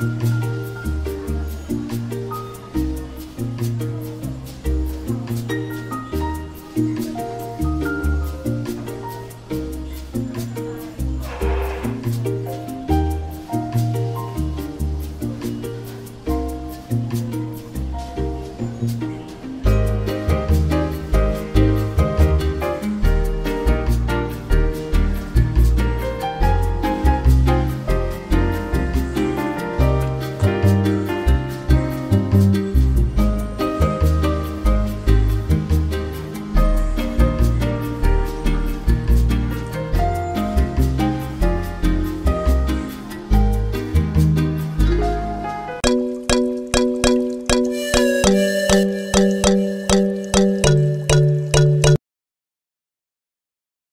Bye.